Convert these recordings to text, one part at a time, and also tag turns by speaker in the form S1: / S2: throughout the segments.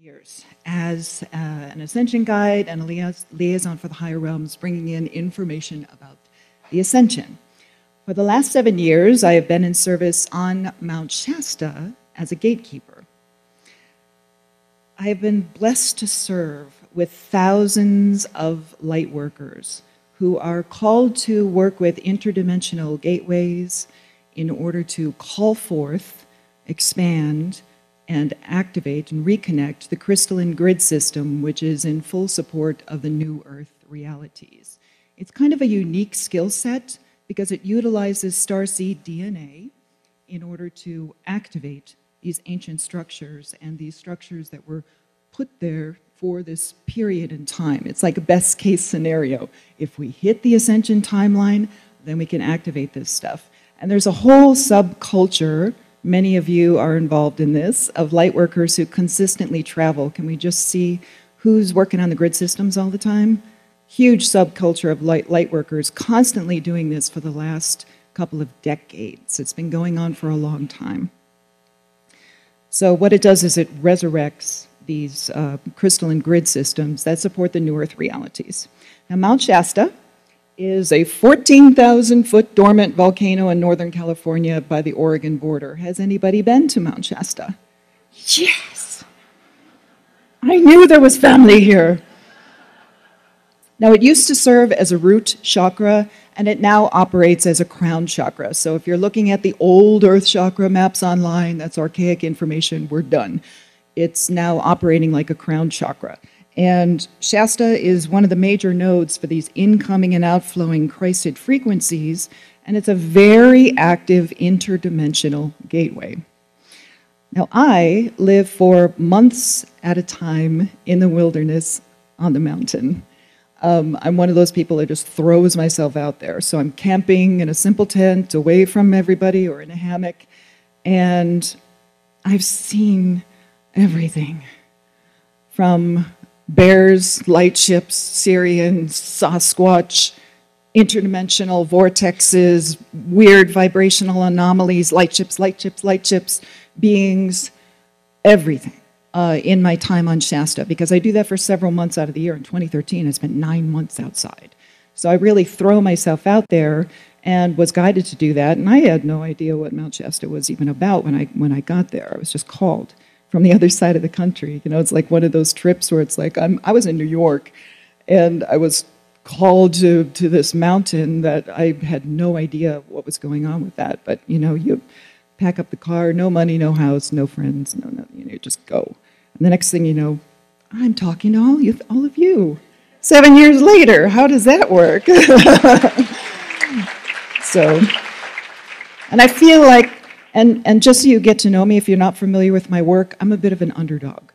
S1: years as uh, an ascension guide and a liaison for the higher realms, bringing in information about the ascension. For the last seven years, I have been in service on Mount Shasta as a gatekeeper. I have been blessed to serve with thousands of light workers who are called to work with interdimensional gateways in order to call forth, expand, and activate and reconnect the crystalline grid system, which is in full support of the new Earth realities. It's kind of a unique skill set because it utilizes starseed DNA in order to activate these ancient structures and these structures that were put there for this period in time. It's like a best case scenario. If we hit the ascension timeline, then we can activate this stuff. And there's a whole subculture, many of you are involved in this, of light workers who consistently travel. Can we just see who's working on the grid systems all the time? Huge subculture of light, light workers constantly doing this for the last couple of decades. It's been going on for a long time. So what it does is it resurrects these uh, crystalline grid systems that support the New Earth realities. Now, Mount Shasta is a 14,000 foot dormant volcano in Northern California by the Oregon border. Has anybody been to Mount Shasta? Yes! I knew there was family here. Now, it used to serve as a root chakra, and it now operates as a crown chakra. So, if you're looking at the old Earth chakra maps online, that's archaic information, we're done it's now operating like a crown chakra. And Shasta is one of the major nodes for these incoming and outflowing Christed frequencies, and it's a very active interdimensional gateway. Now, I live for months at a time in the wilderness on the mountain. Um, I'm one of those people that just throws myself out there. So I'm camping in a simple tent away from everybody or in a hammock, and I've seen everything from bears, lightships, Sirian, Sasquatch, interdimensional vortexes, weird vibrational anomalies, lightships, lightships, lightships, beings, everything uh, in my time on Shasta because I do that for several months out of the year. In 2013, I spent nine months outside. So I really throw myself out there and was guided to do that. And I had no idea what Mount Shasta was even about when I, when I got there. I was just called from the other side of the country. You know, it's like one of those trips where it's like I'm, I was in New York and I was called to, to this mountain that I had no idea what was going on with that. But, you know, you pack up the car, no money, no house, no friends, no, no, you know, just go. And the next thing you know, I'm talking to all, you, all of you. Seven years later, how does that work? so, and I feel like and, and just so you get to know me, if you're not familiar with my work, I'm a bit of an underdog.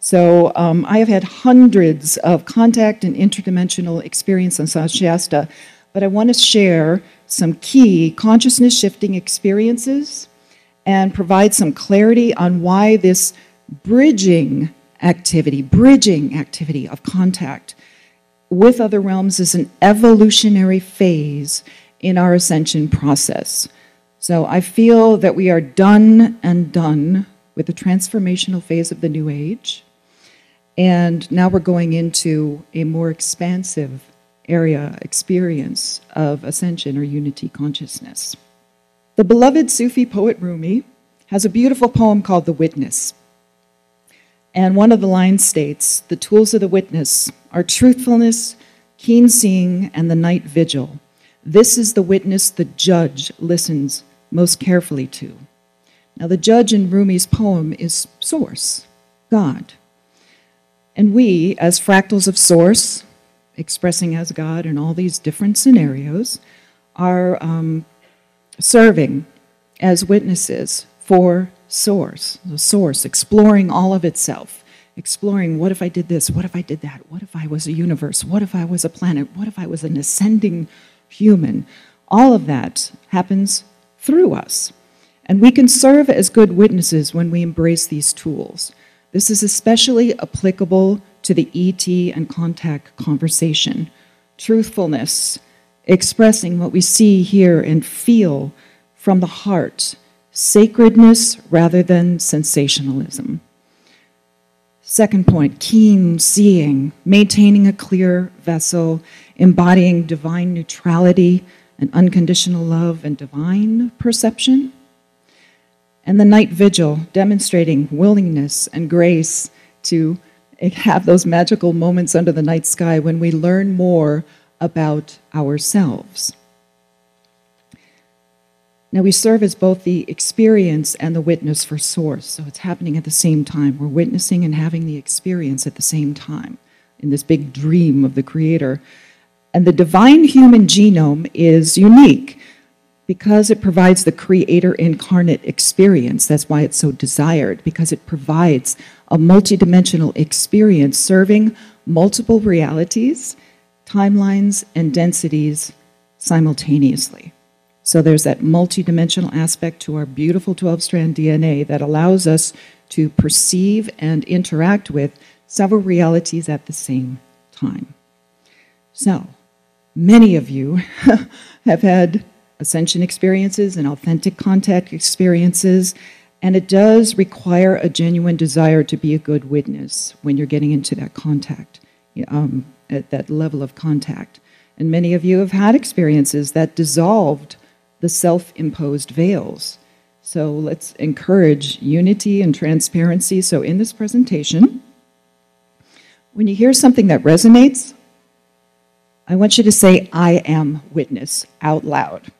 S1: So um, I have had hundreds of contact and interdimensional experience on South Shasta, but I want to share some key consciousness shifting experiences and provide some clarity on why this bridging activity, bridging activity of contact with other realms is an evolutionary phase in our ascension process. So I feel that we are done and done with the transformational phase of the New Age. And now we're going into a more expansive area, experience of ascension or unity consciousness. The beloved Sufi poet Rumi has a beautiful poem called The Witness. And one of the lines states The tools of the witness are truthfulness, keen seeing, and the night vigil. This is the witness the judge listens most carefully to. Now, the judge in Rumi's poem is Source, God. And we, as fractals of Source, expressing as God in all these different scenarios, are um, serving as witnesses for Source, the Source, exploring all of itself, exploring what if I did this, what if I did that, what if I was a universe, what if I was a planet, what if I was an ascending human. All of that happens through us. And we can serve as good witnesses when we embrace these tools. This is especially applicable to the ET and contact conversation. Truthfulness, expressing what we see, hear, and feel from the heart. Sacredness rather than sensationalism. Second point keen seeing, maintaining a clear vessel, embodying divine neutrality and unconditional love and divine perception. And the night vigil, demonstrating willingness and grace to have those magical moments under the night sky when we learn more about ourselves. Now, we serve as both the experience and the witness for Source, so it's happening at the same time. We're witnessing and having the experience at the same time in this big dream of the Creator. And the divine human genome is unique because it provides the Creator incarnate experience. That's why it's so desired, because it provides a multidimensional experience serving multiple realities, timelines, and densities simultaneously. So there's that multidimensional aspect to our beautiful 12 strand DNA that allows us to perceive and interact with several realities at the same time. So, many of you have had ascension experiences and authentic contact experiences, and it does require a genuine desire to be a good witness when you're getting into that contact, um, at that level of contact. And many of you have had experiences that dissolved the self imposed veils. So let's encourage unity and transparency. So, in this presentation, when you hear something that resonates, I want you to say, I am witness out loud.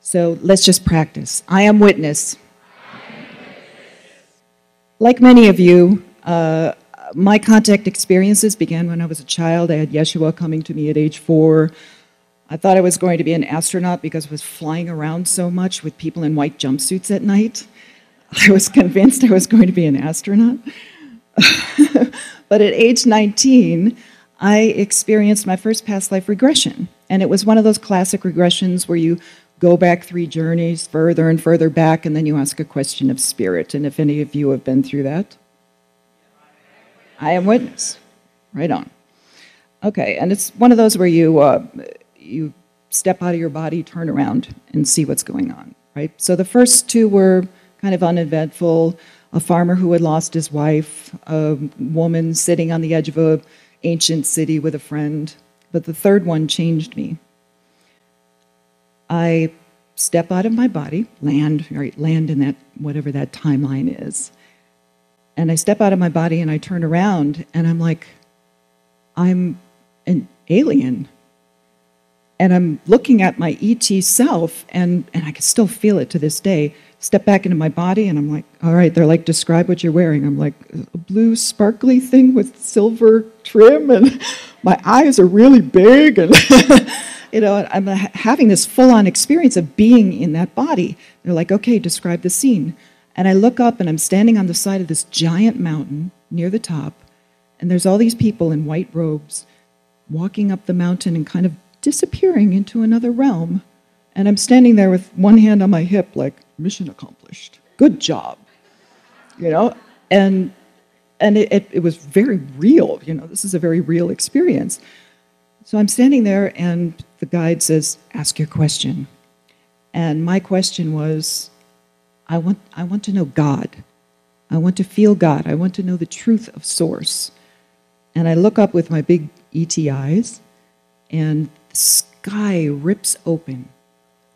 S1: So let's just practice. I am witness. Like many of you, uh, my contact experiences began when I was a child. I had Yeshua coming to me at age four. I thought I was going to be an astronaut because I was flying around so much with people in white jumpsuits at night. I was convinced I was going to be an astronaut. but at age 19, I experienced my first past life regression. And it was one of those classic regressions where you go back three journeys further and further back, and then you ask a question of spirit. And if any of you have been through that, I am witness. Right on. Okay, and it's one of those where you uh, you step out of your body, turn around, and see what's going on, right? So the first two were kind of uneventful. A farmer who had lost his wife, a woman sitting on the edge of a ancient city with a friend. But the third one changed me. I step out of my body, land, right, land in that whatever that timeline is. And I step out of my body and I turn around and I'm like, I'm an alien and I'm looking at my ET self, and, and I can still feel it to this day. Step back into my body, and I'm like, all right, they're like, describe what you're wearing. I'm like, a blue sparkly thing with silver trim, and my eyes are really big, and you know, I'm having this full-on experience of being in that body. They're like, okay, describe the scene. And I look up, and I'm standing on the side of this giant mountain near the top, and there's all these people in white robes walking up the mountain and kind of disappearing into another realm. And I'm standing there with one hand on my hip, like, mission accomplished. Good job. You know? And and it, it, it was very real, you know, this is a very real experience. So I'm standing there and the guide says, ask your question. And my question was, I want, I want to know God. I want to feel God. I want to know the truth of Source. And I look up with my big ET eyes, and the sky rips open.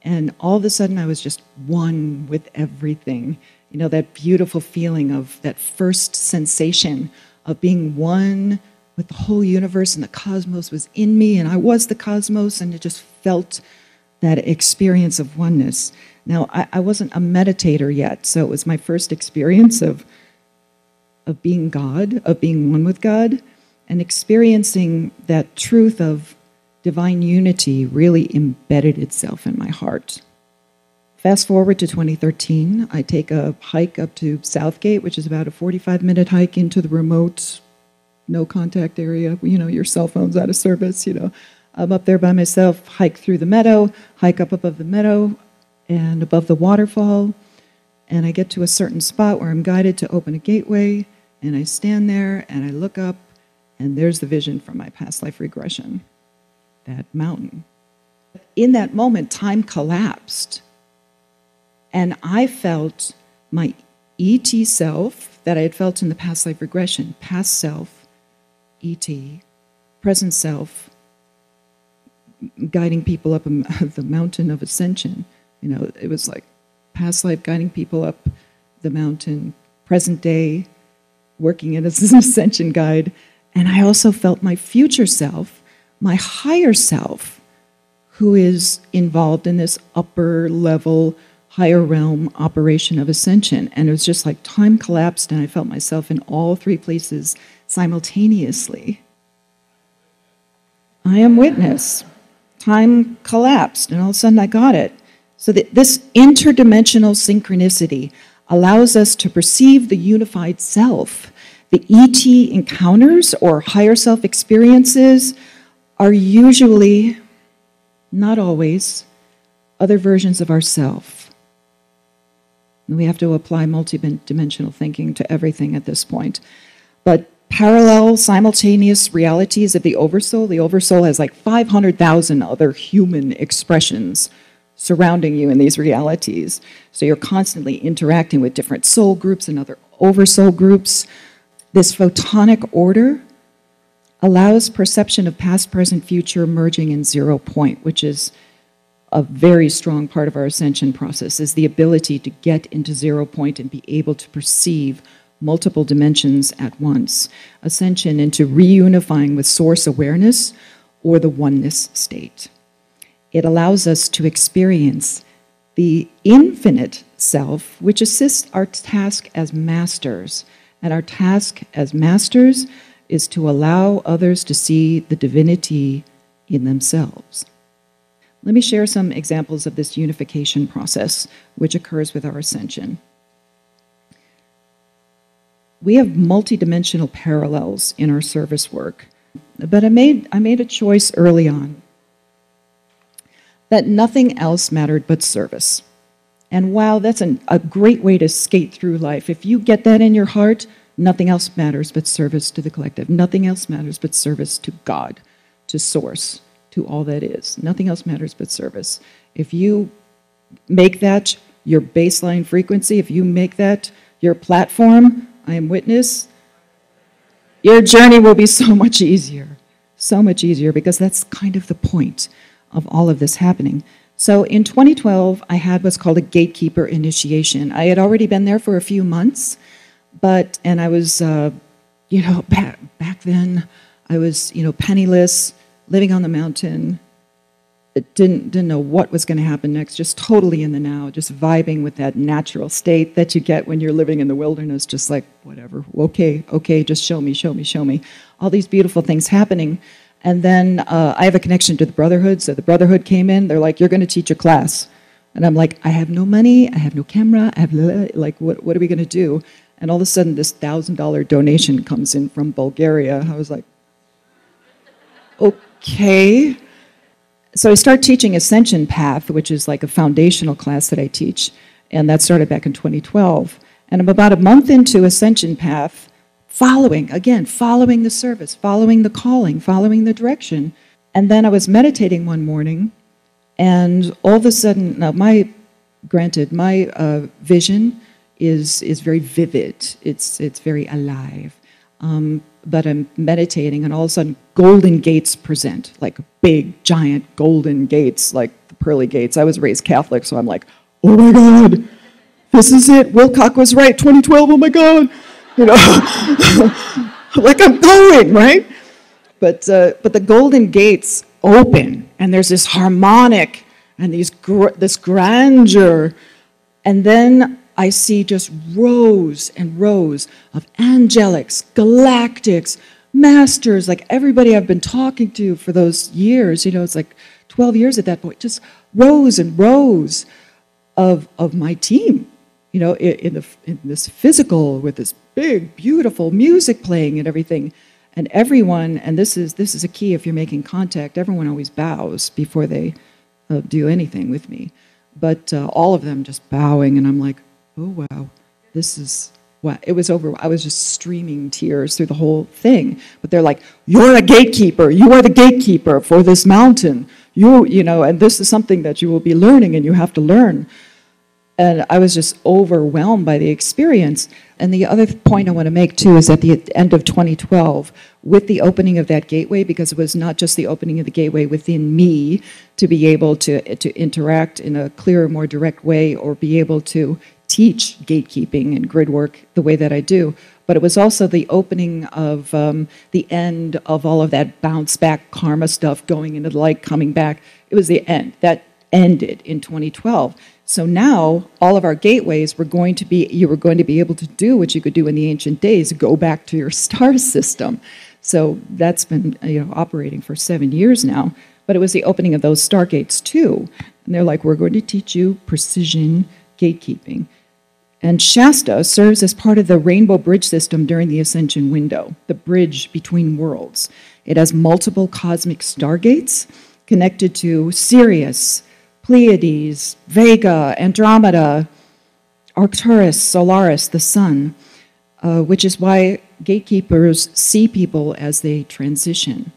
S1: And all of a sudden, I was just one with everything. You know, that beautiful feeling of that first sensation of being one with the whole universe and the cosmos was in me, and I was the cosmos, and it just felt that experience of oneness. Now, I, I wasn't a meditator yet, so it was my first experience of, of being God, of being one with God, and experiencing that truth of divine unity really embedded itself in my heart. Fast forward to 2013, I take a hike up to Southgate, which is about a 45 minute hike into the remote, no contact area. You know, your cell phone's out of service, you know. I'm up there by myself, hike through the meadow, hike up above the meadow and above the waterfall. And I get to a certain spot where I'm guided to open a gateway, and I stand there and I look up, and there's the vision from my past life regression that mountain. In that moment, time collapsed. And I felt my ET self, that I had felt in the past life regression past self, ET, present self, guiding people up the mountain of ascension. You know, it was like past life guiding people up the mountain, present day working as an ascension guide. And I also felt my future self, my higher self, who is involved in this upper level, higher realm operation of ascension. And it was just like time collapsed, and I felt myself in all three places simultaneously. I am witness. Time collapsed, and all of a sudden I got it. So that this interdimensional synchronicity allows us to perceive the unified self. The ET encounters or higher self experiences are usually, not always, other versions of ourself. We have to apply multidimensional thinking to everything at this point. But parallel, simultaneous realities of the oversoul, the oversoul has like 500,000 other human expressions surrounding you in these realities. So you're constantly interacting with different soul groups and other oversoul groups. This photonic order allows perception of past, present, future merging in zero point, which is a very strong part of our ascension process, is the ability to get into zero point and be able to perceive multiple dimensions at once. Ascension into reunifying with source awareness or the oneness state. It allows us to experience the infinite self, which assists our task as masters. And our task as masters is to allow others to see the divinity in themselves. Let me share some examples of this unification process, which occurs with our ascension. We have multidimensional parallels in our service work, but I made, I made a choice early on that nothing else mattered but service. And wow, that's an, a great way to skate through life. If you get that in your heart, nothing else matters but service to the collective. Nothing else matters but service to God, to Source, to all that is. Nothing else matters but service. If you make that your baseline frequency, if you make that your platform, I am witness, your journey will be so much easier. So much easier because that's kind of the point of all of this happening. So in 2012, I had what's called a gatekeeper initiation. I had already been there for a few months, but, and I was, uh, you know, back, back then, I was, you know, penniless, living on the mountain, didn't, didn't know what was going to happen next, just totally in the now, just vibing with that natural state that you get when you're living in the wilderness, just like, whatever, okay, okay, just show me, show me, show me. All these beautiful things happening. And then uh, I have a connection to the Brotherhood. So the Brotherhood came in. They're like, you're going to teach a class. And I'm like, I have no money. I have no camera. I have like, what, what are we going to do? And all of a sudden, this thousand dollar donation comes in from Bulgaria. I was like, okay. So I start teaching Ascension Path, which is like a foundational class that I teach. And that started back in 2012. And I'm about a month into Ascension Path following, again, following the service, following the calling, following the direction. And then I was meditating one morning, and all of a sudden, now my, granted, my uh, vision is, is very vivid, it's, it's very alive. Um, but I'm meditating, and all of a sudden, golden gates present, like big, giant golden gates, like the pearly gates. I was raised Catholic, so I'm like, oh my God, this is it. Wilcock was right, 2012, oh my God you know, like I'm going, right? But, uh, but the golden gates open, and there's this harmonic and these gr- this grandeur. And then I see just rows and rows of angelics, galactics, masters, like everybody I've been talking to for those years. You know, it's like 12 years at that point, just rows and rows of, of my team you know, in, in, the, in this physical with this big, beautiful music playing and everything. And everyone, and this is this is a key if you're making contact. Everyone always bows before they uh, do anything with me, but uh, all of them just bowing, and I'm like, oh wow, this is wow. It was over. I was just streaming tears through the whole thing. But they're like, you're a gatekeeper. You are the gatekeeper for this mountain. You, you know, and this is something that you will be learning, and you have to learn. and I was just overwhelmed by the experience. And the other point I want to make too is at the end of 2012, with the opening of that gateway, because it was not just the opening of the gateway within me to be able to, to interact in a clearer, more direct way or be able to teach gatekeeping and grid work the way that I do, but it was also the opening of um, the end of all of that bounce back karma stuff going into the light, coming back. It was the end. That ended in 2012. So now all of our gateways were going to be, you were going to be able to do what you could do in the ancient days, go back to your star system. So that's been you know operating for seven years now. But it was the opening of those stargates too. And they're like, we're going to teach you precision gatekeeping. And Shasta serves as part of the Rainbow Bridge system during the Ascension window, the bridge between worlds. It has multiple cosmic stargates connected to Sirius, Pleiades, Vega, Andromeda, Arcturus, Solaris, the sun, uh, which is why gatekeepers see people as they transition.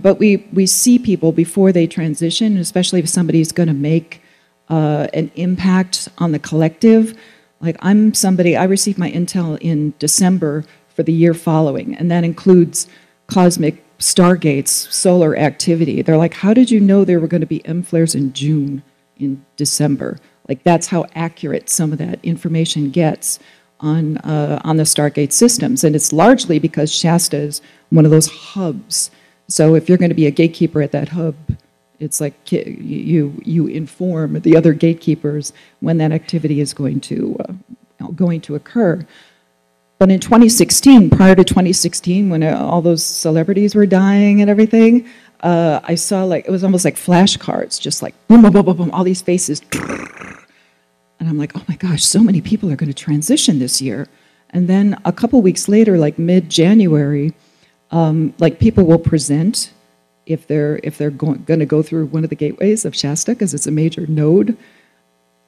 S1: But we, we see people before they transition, especially if somebody's going to make uh, an impact on the collective. Like I'm somebody, I received my intel in December for the year following, and that includes cosmic stargates, solar activity. They're like, how did you know there were going to be M flares in June, in December? Like that's how accurate some of that information gets on uh, on the Stargate systems, and it's largely because Shasta is one of those hubs. So if you're going to be a gatekeeper at that hub, it's like you you inform the other gatekeepers when that activity is going to uh, going to occur. But in 2016, prior to 2016, when uh, all those celebrities were dying and everything, uh, I saw like, it was almost like flashcards, just like boom, boom, boom, boom, boom, all these faces. And I'm like, oh my gosh, so many people are going to transition this year. And then a couple weeks later, like mid January, um, like people will present if they're if they're going, to go through one of the gateways of Shasta because it's a major node.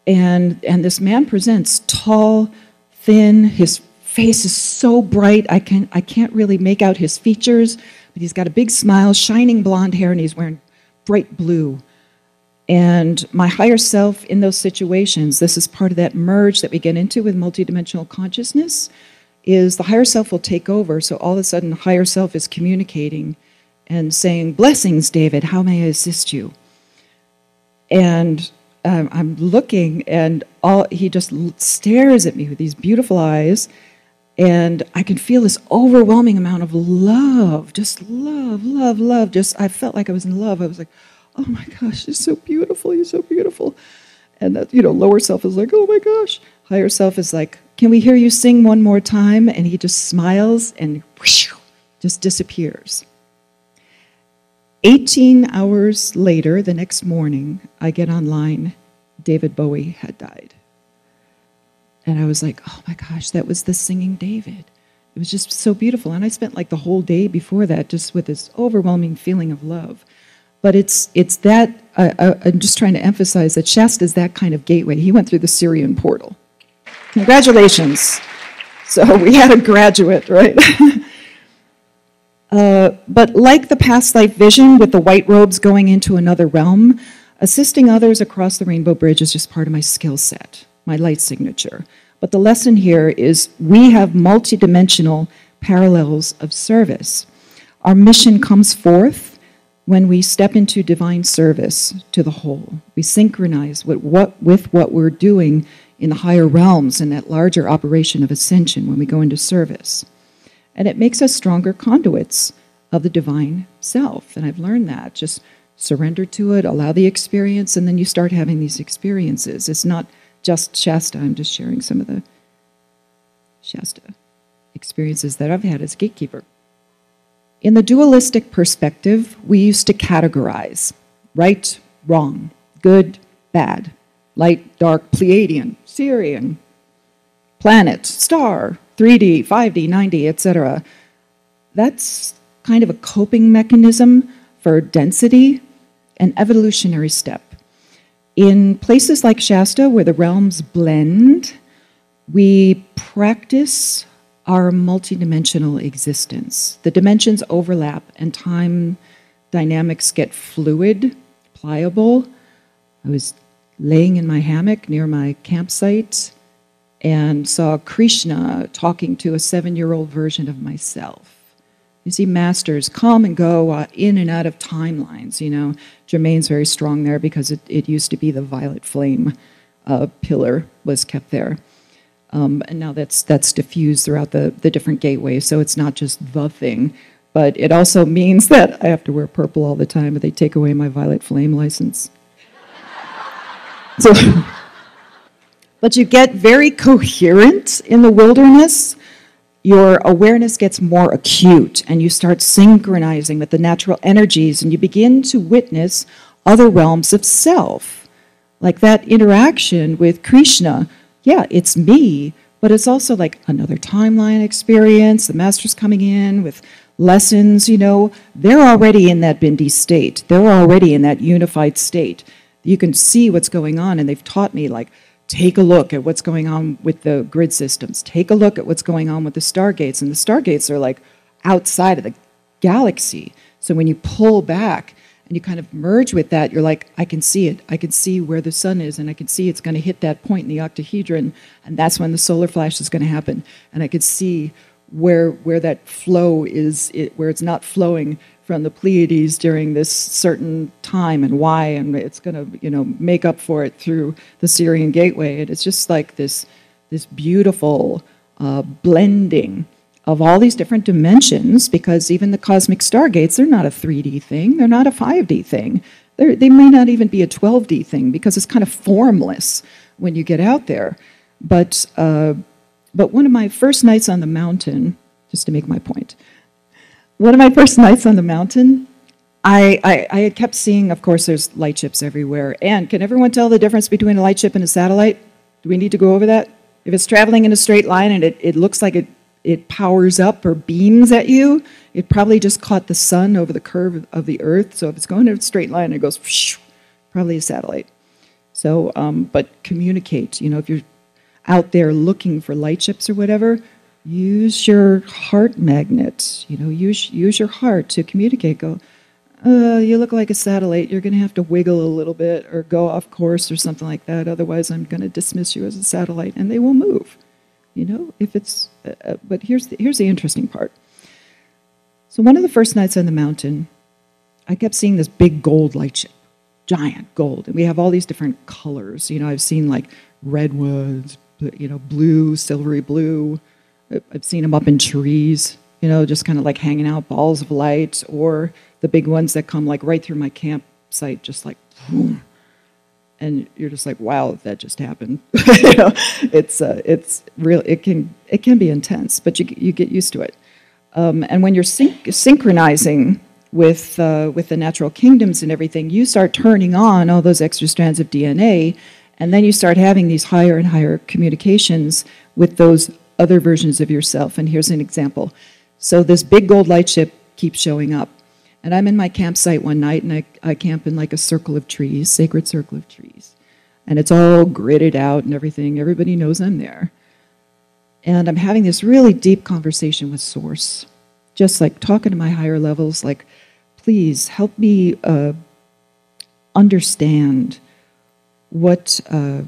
S1: And and this man presents tall, thin. His face is so bright, I, can, I can't really make out his features, but he's got a big smile, shining blonde hair, and he's wearing bright blue. And my higher self in those situations, this is part of that merge that we get into with multidimensional consciousness, is the higher self will take over. So all of a sudden, higher self is communicating and saying, Blessings, David, how may I assist you? And um, I'm looking, and all he just stares at me with these beautiful eyes and I can feel this overwhelming amount of love, just love, love, love. Just I felt like I was in love. I was like, oh my gosh, you're so beautiful, you're so beautiful. And that, you know, lower self is like, oh my gosh. Higher self is like, can we hear you sing one more time? And he just smiles and whoosh, just disappears. 18 hours later, the next morning, I get online, David Bowie had died. And I was like, oh my gosh, that was the singing David. It was just so beautiful. And I spent like the whole day before that just with this overwhelming feeling of love. But it's, it's that, uh, uh, I'm just trying to emphasize that Shasta is that kind of gateway. He went through the Sirian portal. Congratulations. So we had a graduate, right? uh, but like the past life vision with the white robes going into another realm, assisting others across the Rainbow Bridge is just part of my skill set my light signature. But the lesson here is we have multidimensional parallels of service. Our mission comes forth when we step into divine service to the whole. We synchronize with what, with what we're doing in the higher realms in that larger operation of ascension when we go into service. And it makes us stronger conduits of the divine self. And I've learned that. Just surrender to it, allow the experience, and then you start having these experiences. It's not just Shasta. I'm just sharing some of the Shasta experiences that I've had as gatekeeper. In the dualistic perspective, we used to categorize right, wrong, good, bad, light, dark, Pleiadian, Sirian, planet, star, 3D, 5D, 9D, etc. That's kind of a coping mechanism for density, an evolutionary step. In places like Shasta, where the realms blend, we practice our multidimensional existence. The dimensions overlap and time dynamics get fluid, pliable. I was laying in my hammock near my campsite and saw Krishna talking to a seven year old version of myself. You see, masters come and go uh, in and out of timelines. You know, Germain's very strong there because it, it used to be the violet flame uh, pillar was kept there. Um, and now that's, that's diffused throughout the, the different gateways, so it's not just the thing. But it also means that I have to wear purple all the time, but they take away my violet flame license. so, but you get very coherent in the wilderness. Your awareness gets more acute, and you start synchronizing with the natural energies, and you begin to witness other realms of self. Like that interaction with Krishna yeah, it's me, but it's also like another timeline experience. The master's coming in with lessons, you know, they're already in that Bindi state. They're already in that unified state. You can see what's going on, and they've taught me, like, take a look at what's going on with the grid systems. Take a look at what's going on with the stargates. And the stargates are like outside of the galaxy. So when you pull back, and you kind of merge with that, you're like, I can see it. I can see where the sun is, and I can see it's going to hit that point in the octahedron, and that's when the solar flash is going to happen. And I could see where where that flow is, it, where it's not flowing from the Pleiades during this certain time, and why, and it's going to you know make up for it through the Sirian Gateway. And it's just like this this beautiful uh, blending of all these different dimensions because even the cosmic stargates, they're not a 3D thing, they're not a 5D thing. They're, they may not even be a 12D thing because it's kind of formless when you get out there. But, uh, but one of my first nights on the mountain, just to make my point, one of my first nights on the mountain, I, I, I, had kept seeing, of course, there's light ships everywhere. And can everyone tell the difference between a light ship and a satellite? Do we need to go over that? If it's traveling in a straight line and it, it looks like it it powers up or beams at you, it probably just caught the sun over the curve of the Earth. So if it's going in a straight line, and it goes whoosh, probably a satellite. So, um, but communicate. You know, if you're out there looking for light ships or whatever, use your heart magnets. You know, use use your heart to communicate. Go, uh, you look like a satellite. You're going to have to wiggle a little bit or go off course or something like that. Otherwise, I'm going to dismiss you as a satellite, and they will move you know, if it's, uh, uh, but here's the, here's the interesting part. So one of the first nights on the mountain, I kept seeing this big gold light ship, giant gold, and we have all these different colors. You know, I've seen like redwoods, you know, blue, silvery blue. I've seen them up in trees, you know, just kind of like hanging out, balls of light, or the big ones that come like right through my campsite, just like and you're just like, wow, that just happened. you know, it's uh, it's real. It can it can be intense, but you you get used to it. Um, and when you're synch- synchronizing with uh, with the natural kingdoms and everything, you start turning on all those extra strands of DNA, and then you start having these higher and higher communications with those other versions of yourself. And here's an example. So this big gold light ship keeps showing up and I'm in my campsite one night, and I, I camp in like a circle of trees, sacred circle of trees. And it's all gridded out and everything. Everybody knows I'm there. And I'm having this really deep conversation with Source, just like talking to my higher levels, like, please help me uh, understand what uh,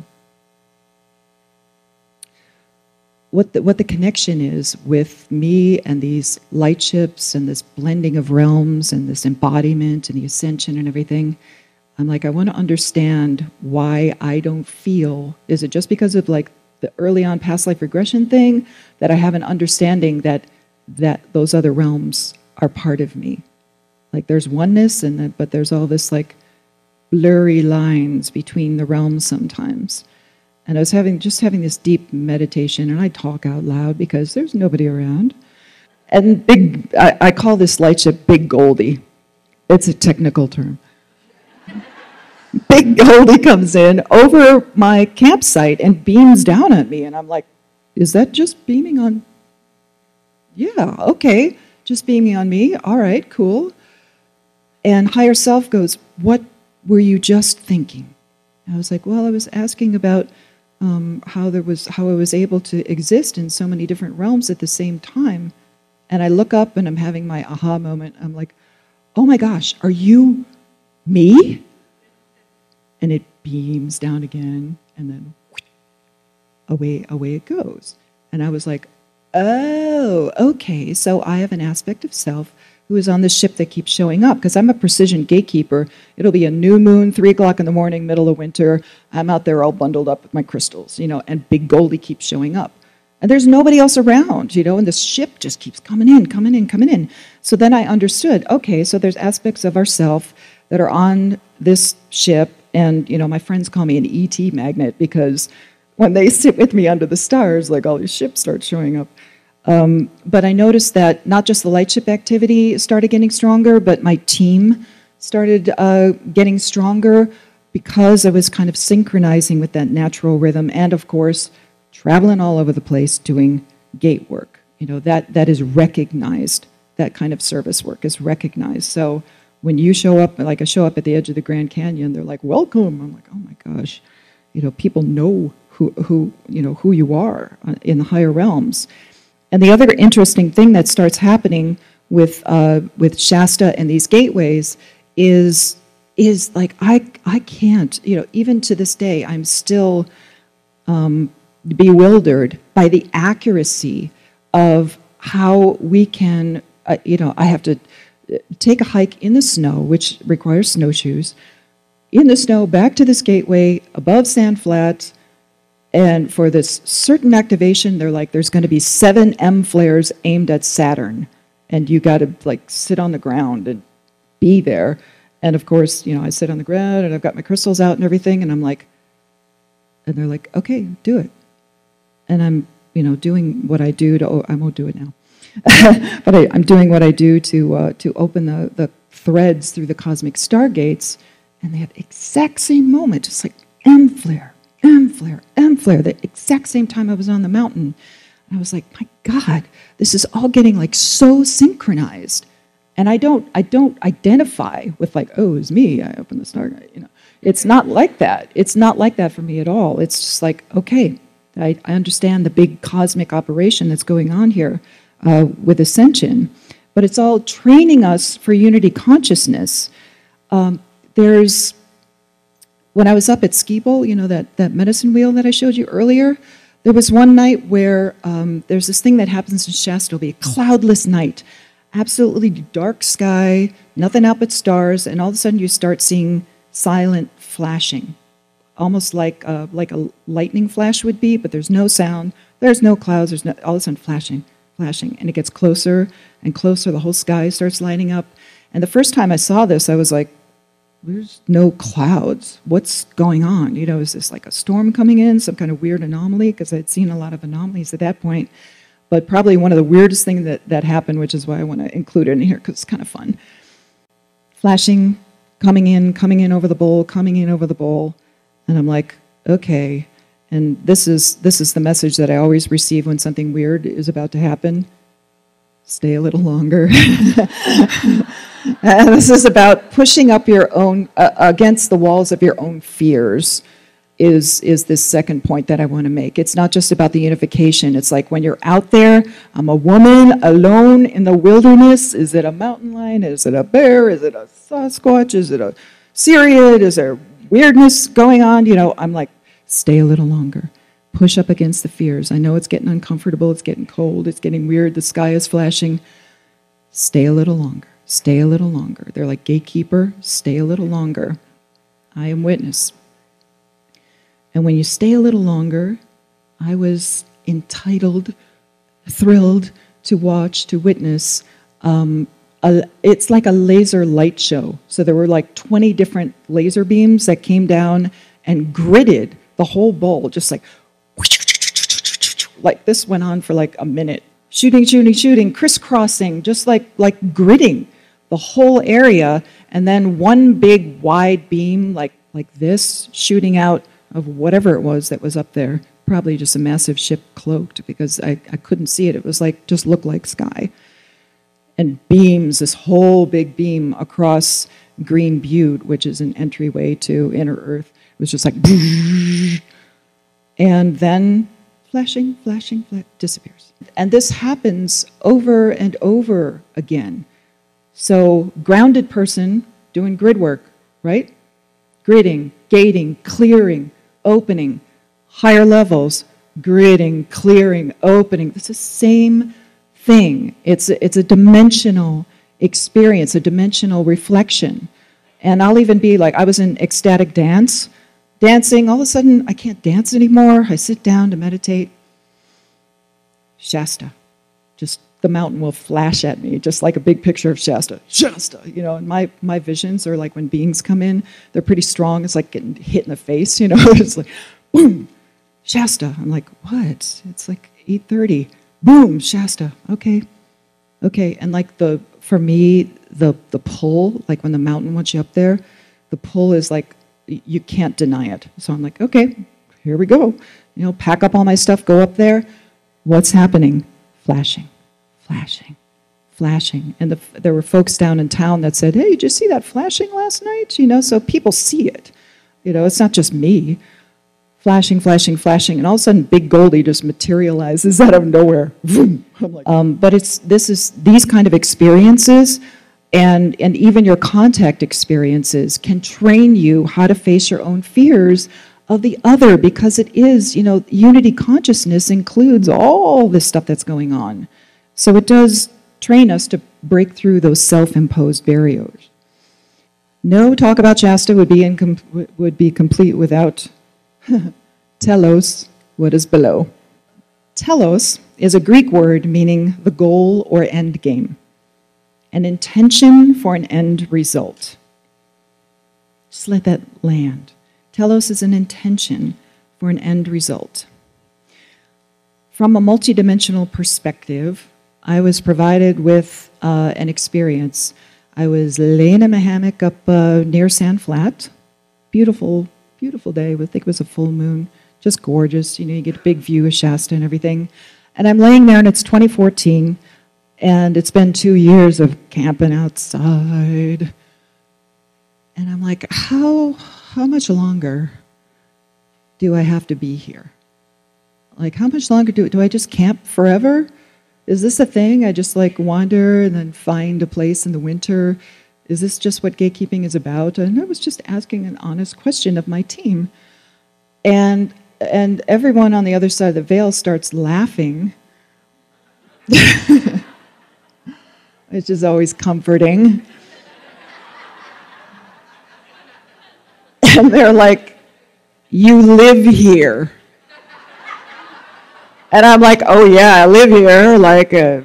S1: what the, what the connection is with me and these light ships and this blending of realms and this embodiment and the ascension and everything. I'm like, I want to understand why I don't feel. Is it just because of like the early on past life regression thing that I have an understanding that that those other realms are part of me? Like there's oneness and but there's all this like blurry lines between the realms sometimes. And I was having just having this deep meditation, and I talk out loud because there's nobody around. And big, I, I call this light ship Big Goldie. It's a technical term. Big Goldie comes in over my campsite and beams down at me, and I'm like, "Is that just beaming on?" Yeah, okay, just beaming on me. All right, cool. And higher self goes, "What were you just thinking?" I was like, "Well, I was asking about." Um, how there was how I was able to exist in so many different realms at the same time. And I look up and I'm having my aha moment. I'm like, oh my gosh, are you me? and it beams down again, and then away, away it goes. And I was like, oh, okay, so I have an aspect of self who is on the ship that keeps showing up because I'm a precision gatekeeper. It'll be a new moon, three o'clock in the morning, middle of winter. I'm out there all bundled up with my crystals, you know, and Big Goldie keeps showing up. And there's nobody else around, you know, and the ship just keeps coming in, coming in, coming in. So then I understood, okay, so there's aspects of ourself that are on this ship, and you know, my friends call me an ET magnet because when they sit with me under the stars, like all these ships start showing up. Um, but I noticed that not just the lightship activity started getting stronger, but my team started uh, getting stronger because I was kind of synchronizing with that natural rhythm, and of course, traveling all over the place doing gate work. You know that that is recognized. That kind of service work is recognized. So when you show up, like I show up at the edge of the Grand Canyon, they're like, "Welcome." I'm like, "Oh my gosh," you know, people know who who you know who you are uh, in the higher realms. And the other interesting thing that starts happening with uh, with Shasta and these gateways is is like I I can't you know even to this day I'm still um, bewildered by the accuracy of how we can uh, you know I have to uh, take a hike in the snow which requires snowshoes in the snow back to this gateway above sand flats and for this certain activation, they're like, there's going to be seven M flares aimed at Saturn. And you got to like sit on the ground and be there. And of course, you know, I sit on the ground and I've got my crystals out and everything. And I'm like, and they're like, okay, do it. And I'm, you know, doing what I do to, oh, I won't do it now. but I, am doing what I do to, uh, to open the, the threads through the cosmic stargates. And they have exact same moment, just like M flare M flare, M flare, the exact same time I was on the mountain. And I was like, my God, this is all getting like so synchronized. And I don't, I don't identify with like, oh, it's me. I opened the stargate. You know, it's not like that. It's not like that for me at all. It's just like, okay, I, I understand the big cosmic operation that's going on here uh, with ascension, but it's all training us for unity consciousness. Um, there's when I was up at Ski you know, that, that medicine wheel that I showed you earlier, there was one night where um, there's this thing that happens in Shasta. It'll be a cloudless night, absolutely dark sky, nothing out but stars, and all of a sudden you start seeing silent flashing, almost like a, uh, like a lightning flash would be, but there's no sound, there's no clouds, there's no, all of a sudden flashing, flashing, and it gets closer and closer. The whole sky starts lighting up. And the first time I saw this, I was like, there's no clouds. What's going on? You know, is this like a storm coming in, some kind of weird anomaly? Because I'd seen a lot of anomalies at that point. But probably one of the weirdest things that, that happened, which is why I want to include it in here because it's kind of fun. Flashing, coming in, coming in over the bowl, coming in over the bowl. And I'm like, okay. And this is, this is the message that I always receive when something weird is about to happen. Stay a little longer. And this is about pushing up your own, uh, against the walls of your own fears, is, is this second point that I want to make. It's not just about the unification. It's like when you're out there, I'm a woman alone in the wilderness. Is it a mountain lion? Is it a bear? Is it a Sasquatch? Is it a Siriad? Is there weirdness going on? You know, I'm like, stay a little longer. Push up against the fears. I know it's getting uncomfortable. It's getting cold. It's getting weird. The sky is flashing. Stay a little longer stay a little longer. They're like, gatekeeper, stay a little longer. I am witness. And when you stay a little longer, I was entitled, thrilled to watch, to witness. Um, a, it's like a laser light show. So there were like 20 different laser beams that came down and gridded the whole bowl, just like, like this went on for like a minute. Shooting, shooting, shooting, crisscrossing, just like, like gridding the whole area, and then one big wide beam like, like this shooting out of whatever it was that was up there. Probably just a massive ship cloaked because I, I couldn't see it. It was like, just looked like sky. And beams, this whole big beam across Green Butte, which is an entryway to Inner Earth. It was just like, and then flashing, flashing, flash, disappears. And this happens over and over again. So, grounded person doing grid work, right? Gridding, gating, clearing, opening, higher levels, gridding, clearing, opening. It's the same thing. It's a, it's a dimensional experience, a dimensional reflection. And I'll even be like, I was in ecstatic dance, dancing. All of a sudden, I can't dance anymore. I sit down to meditate. Shasta. Just the mountain will flash at me, just like a big picture of Shasta. Shasta, you know, and my, my visions are like when beings come in, they're pretty strong. It's like getting hit in the face, you know. it's like, boom, Shasta. I'm like, what? It's like 8.30. Boom, Shasta. Okay. Okay. And like the, for me, the, the pull, like when the mountain wants you up there, the pull is like, you can't deny it. So I'm like, okay, here we go. You know, pack up all my stuff, go up there. What's happening? Flashing flashing, flashing. And the, there were folks down in town that said, hey, did you see that flashing last night? You know, so people see it. You know, it's not just me. Flashing, flashing, flashing, and all of a sudden, Big Goldie just materializes out of nowhere. Like, um, but it's this is these kind of experiences, and and even your contact experiences can train you how to face your own fears of the other, because it is you know unity consciousness includes all this stuff that's going on. So it does train us to break through those self-imposed barriers. No talk about Shasta would be, incom- would be complete without telos, what is below. Telos is a Greek word meaning the goal or end game, an intention for an end result. Just let that land. Telos is an intention for an end result. From a multidimensional perspective, I was provided with uh, an experience. I was laying in my hammock up uh, near Sand Flat. Beautiful, beautiful day. I think it was a full moon. Just gorgeous. You know, you get a big view of Shasta and everything. And I'm laying there, and it's 2014, and it's been two years of camping outside. And I'm like, how, how much longer do I have to be here? Like, how much longer do, do I just camp forever? is this a thing? I just like wander and then find a place in the winter. Is this just what gatekeeping is about? And I was just asking an honest question of my team. And and everyone on the other side of the veil starts laughing. Which is always comforting. and they're like, You live here. And I'm like, oh yeah, I live here, like uh,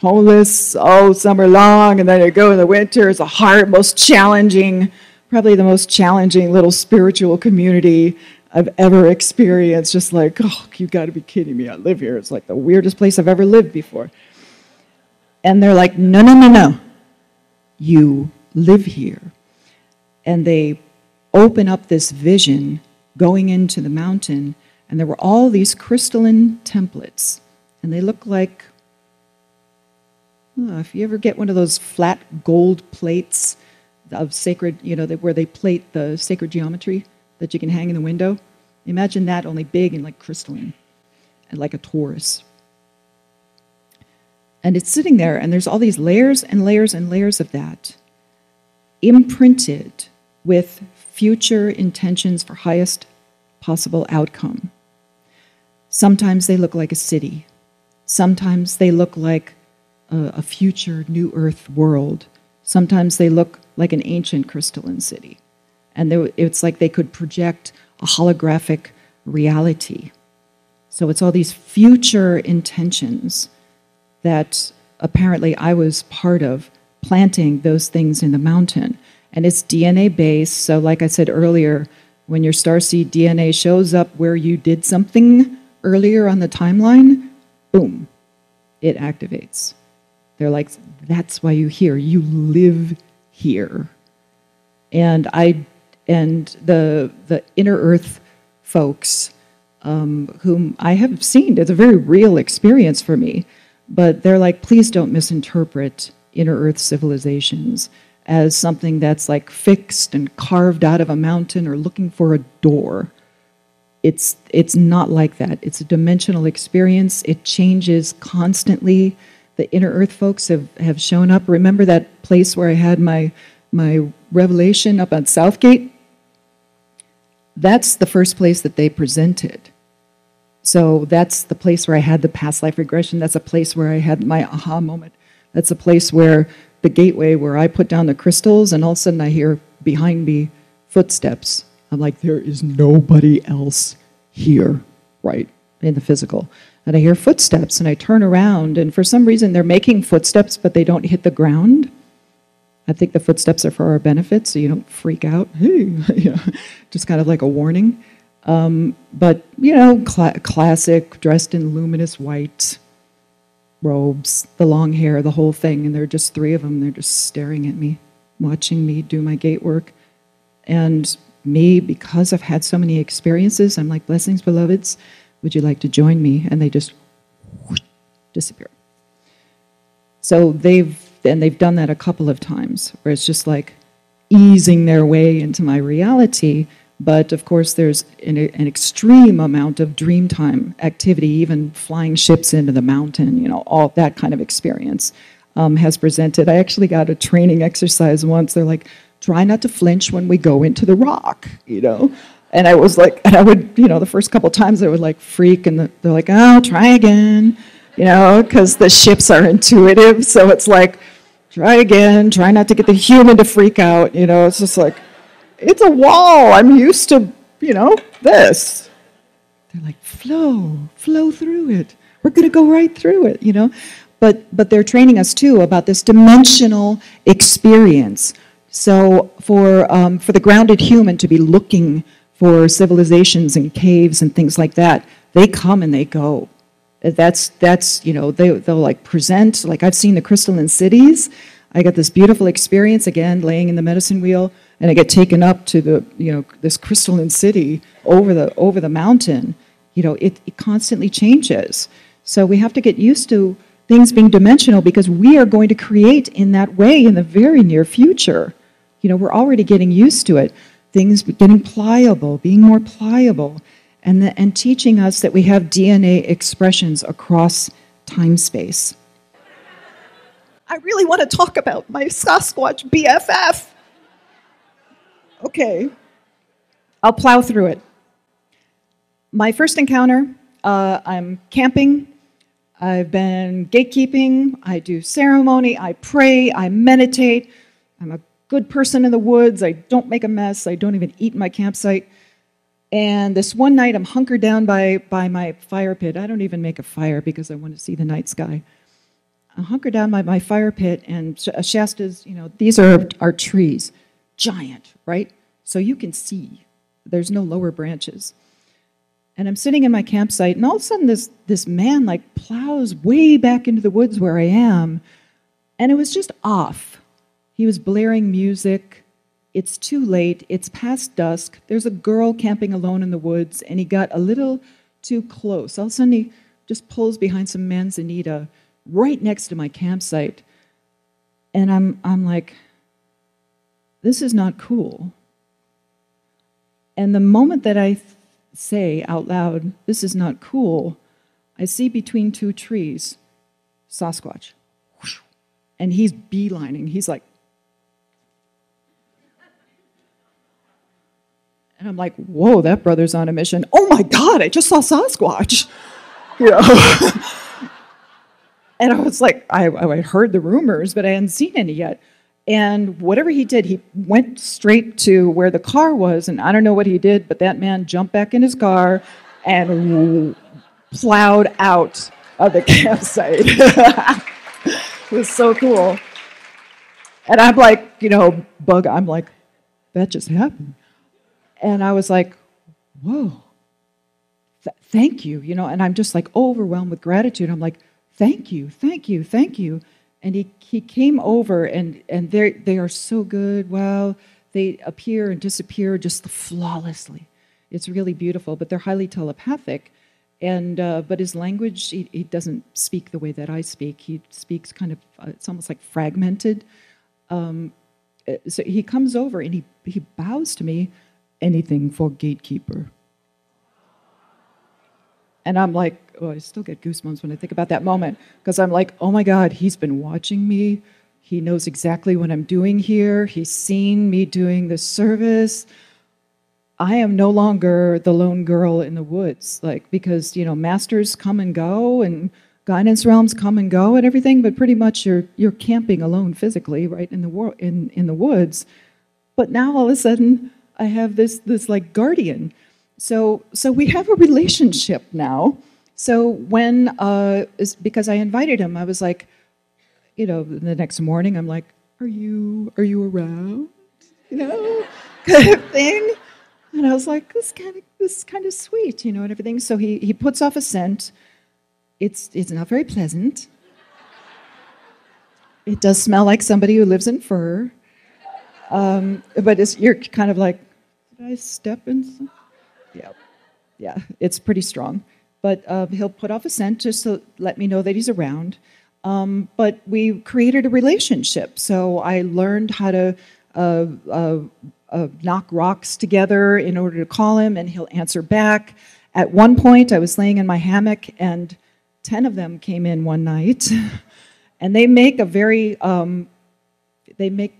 S1: homeless all summer long, and then I go in the winter. It's the hard, most challenging, probably the most challenging little spiritual community I've ever experienced. Just like, oh, you got to be kidding me! I live here. It's like the weirdest place I've ever lived before. And they're like, no, no, no, no, you live here. And they open up this vision going into the mountain and there were all these crystalline templates. And they look like, oh, if you ever get one of those flat gold plates of sacred, you know, where they plate the sacred geometry that you can hang in the window, imagine that only big and like crystalline and like a torus. And it's sitting there, and there's all these layers and layers and layers of that imprinted with future intentions for highest possible outcome. Sometimes they look like a city. Sometimes they look like a, a future new earth world. Sometimes they look like an ancient crystalline city. And they, it's like they could project a holographic reality. So it's all these future intentions that apparently I was part of planting those things in the mountain. And it's DNA based. So, like I said earlier, when your starseed DNA shows up where you did something earlier on the timeline, boom, it activates. They're like, that's why you're here. You live here. And I and the the inner earth folks um, whom I have seen, it's a very real experience for me. But they're like, please don't misinterpret inner earth civilizations as something that's like fixed and carved out of a mountain or looking for a door it's it's not like that. It's a dimensional experience. It changes constantly. The inner earth folks have, have shown up. Remember that place where I had my my revelation up on Southgate? that's the first place that they presented. So that's the place where I had the past life regression. That's a place where I had my aha moment. That's a place where the gateway where I put down the crystals, and all of a sudden I hear behind me footsteps. I'm like, there is nobody else here, right, in the physical. And I hear footsteps, and I turn around, and for some reason they're making footsteps, but they don't hit the ground. I think the footsteps are for our benefit, so you don't freak out. Hey, just kind of like a warning. Um, but you know, cl- classic, dressed in luminous white robes, the long hair, the whole thing, and there are just three of them. They're just staring at me, watching me do my gate work, and me because I've had so many experiences. I'm like, blessings, beloveds. Would you like to join me? And they just whoosh, disappear. So they've and they've done that a couple of times, where it's just like easing their way into my reality but of course, there's an, an, extreme amount of dreamtime activity, even flying ships into the mountain, you know, all that kind of experience um, has presented. I actually got a training exercise once. They're like, try not to flinch when we go into the rock, you know? And I was like, and I would, you know, the first couple times I would like freak, and the, they're like, oh, try again, you know, because the ships are intuitive. So it's like, try again, try not to get the human to freak out, you know? It's just like, it's a wall. I'm used to, you know, this. They're like, flow, flow through it. We're going to go right through it, you know? But, but they're training us too about this dimensional experience. So for, um, for the grounded human to be looking for civilizations and caves and things like that, they come and they go. That's, that's you know, they, they'll like present, like I've seen the crystalline cities. I got this beautiful experience again, laying in the medicine wheel and I get taken up to the, you know, this crystalline city over the, over the mountain, you know, it, it constantly changes. So we have to get used to things being dimensional because we are going to create in that way in the very near future. You know, we're already getting used to it. Things getting pliable, being more pliable, and, the, and teaching us that we have DNA expressions across time space. I really want to talk about my Sasquatch BFF. Okay. I'll plow through it. My first encounter, uh, I'm camping. I've been gatekeeping. I do ceremony. I pray. I meditate. I'm a good person in the woods. I don't make a mess. I don't even eat in my campsite. And this one night, I'm hunkered down by, by my fire pit. I don't even make a fire because I want to see the night sky. I'm down by my fire pit, and uh, Shasta's, you know, these are our trees giant, right? So you can see. There's no lower branches. And I'm sitting in my campsite, and all of a sudden this, this man like plows way back into the woods where I am, and it was just off. He was blaring music. It's too late. It's past dusk. There's a girl camping alone in the woods, and he got a little too close. All of a sudden, he just pulls behind some manzanita right next to my campsite. And I'm, I'm like, this is not cool. And the moment that I th- say out loud, this is not cool, I see between two trees Sasquatch. And he's beelining. He's like, and I'm like, whoa, that brother's on a mission. Oh my God, I just saw Sasquatch. You know? And I was like, I, I heard the rumors, but I hadn't seen any yet. And whatever he did, he went straight to where the car was. And I don't know what he did, but that man jumped back in his car and plowed out of the campsite. it was so cool. And I'm like, you know, bug, I'm like, that just happened. And I was like, whoa, th- thank you, you know, and I'm just like overwhelmed with gratitude. I'm like, thank you, thank you, thank you. And he, he came over and, and they are so good. Wow they appear and disappear just flawlessly. It's really beautiful but they're highly telepathic. And uh, but his language he, he, doesn't speak the way that i speak. He speaks kind of uh, it's almost like fragmented. Um, uh, so he comes over and he, he bows to me anything for gatekeeper and i'm like oh, I still get goosebumps when I think about that moment because I'm like, oh my God, he's been watching me. He knows exactly what I'm doing here. He's seen me doing this service. I am no longer the lone girl in the woods, like because you know masters come and go and guidance realms come and go and everything, but pretty much you're you're camping alone physically, right in the war in in the woods. But now all of a sudden I have this this like guardian. So so we have a relationship now. So when uh, because I invited him, I was like, you know, the next morning I'm like, are you are you around? You know, kind of thing. And I was like, this kind of this is kind of sweet, you know, and everything. So he he puts off a scent. It's it's not very pleasant. It does smell like somebody who lives in fur. Um, but you're kind of like, did I step in? Some? Yeah, yeah, it's pretty strong. But uh, he'll put off a scent just to let me know that he's around. Um, but we created a relationship. So I learned how to uh, uh, uh, knock rocks together in order to call him, and he'll answer back. At one point, I was laying in my hammock, and 10 of them came in one night. and they make a very, um, they make,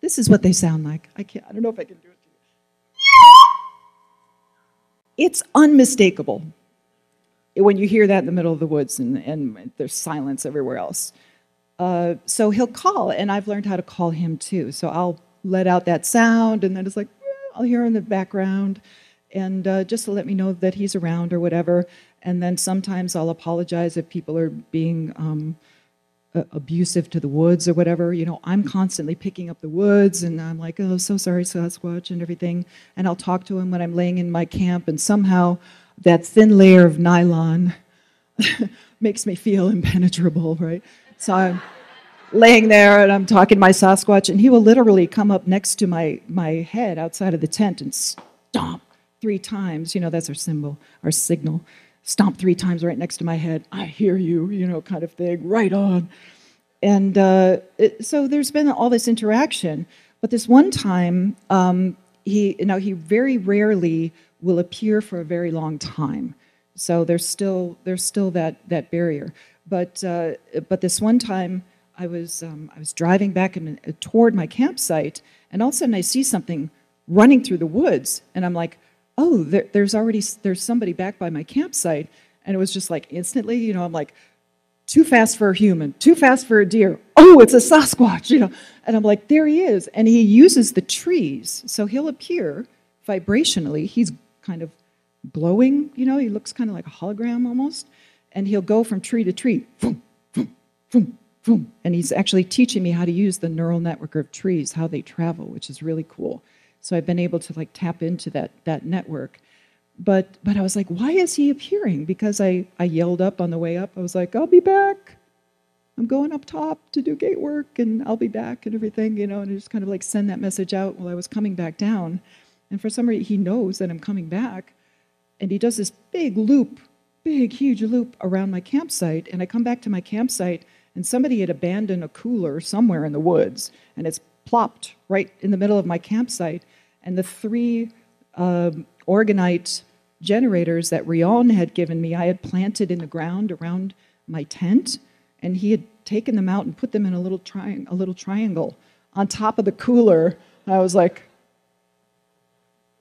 S1: this is what they sound like. I can't, I don't know if I can do It's unmistakable when you hear that in the middle of the woods and, and there's silence everywhere else. Uh, so he'll call, and I've learned how to call him too. So I'll let out that sound, and then it's like, I'll hear in the background, and uh, just to let me know that he's around or whatever. And then sometimes I'll apologize if people are being um, Uh, abusive to the woods or whatever. You know, I'm constantly picking up the woods, and I'm like, oh, so sorry, Sasquatch, and everything. And I'll talk to him when I'm laying in my camp, and somehow that thin layer of nylon makes me feel impenetrable, right? So I'm laying there and I'm talking to my Sasquatch, and he will literally come up next to my, my head outside of the tent and stomp three times. You know, that's our symbol, our signal. Stomp three times right next to my head. I hear you, you know, kind of thing, right on. And uh, it, so there's been all this interaction. But this one time, um, he, you know, he very rarely will appear for a very long time. So there's still, there's still that, that barrier. But, uh, but this one time, I was, um, I was driving back in, uh, toward my campsite, and all of a sudden I see something running through the woods, and I'm like, oh, there, there's already there's somebody back by my campsite, and it was just like instantly, you know, I'm like, too fast for a human, too fast for a deer. Oh, it's a Sasquatch, you know, and I'm like, there he is, and he uses the trees, so he'll appear vibrationally. He's kind of glowing, you know, he looks kind of like a hologram almost, and he'll go from tree to tree, boom, boom, boom boom. And he's actually teaching me how to use the neural network of trees, how they travel, which is really cool. So I've been able to like tap into that that network. But but I was like, why is he appearing? Because I, I yelled up on the way up. I was like, I'll be back. I'm going up top to do gate work and I'll be back and everything, you know, and I just kind of like send that message out while I was coming back down. And for some reason he knows that I'm coming back. And he does this big loop, big, huge loop around my campsite. And I come back to my campsite and somebody had abandoned a cooler somewhere in the woods, and it's plopped right in the middle of my campsite. And the three um, orgonite generators that Rion had given me, I had planted in the ground around my tent, and he had taken them out and put them in a little, tri- a little triangle on top of the cooler. I was like,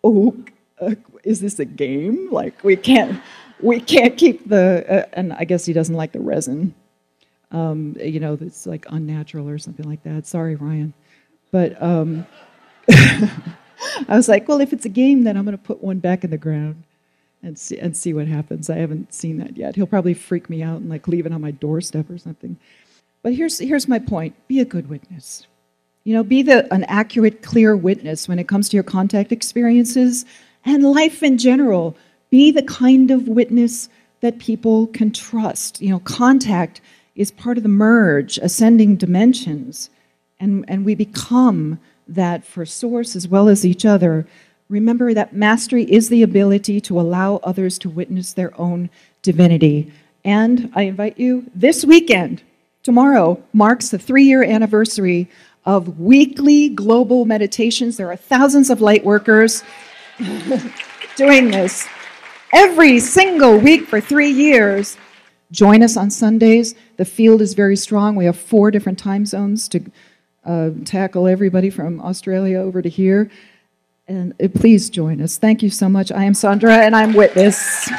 S1: oh, uh, is this a game? Like we can't, we can't keep the, uh, and I guess he doesn't like the resin um, you know, that's like unnatural or something like that. Sorry, Ryan. But um, I was like, well, if it's a game, then I'm going to put one back in the ground and see, and see what happens. I haven't seen that yet. He'll probably freak me out and like leave it on my doorstep or something. But here's, here's my point be a good witness. You know, be the, an accurate, clear witness when it comes to your contact experiences and life in general. Be the kind of witness that people can trust. You know, contact is part of the merge, ascending dimensions, and, and we become that for Source as well as each other. Remember that mastery is the ability to allow others to witness their own divinity. And I invite you this weekend, tomorrow, marks the three year anniversary of weekly global meditations. There are thousands of light workers doing this every single week for three years. Join us on Sundays. The field is very strong. We have four different time zones to uh, tackle everybody from Australia over to here. And uh, please join us. Thank you so much. I am Sandra, and I'm Witness.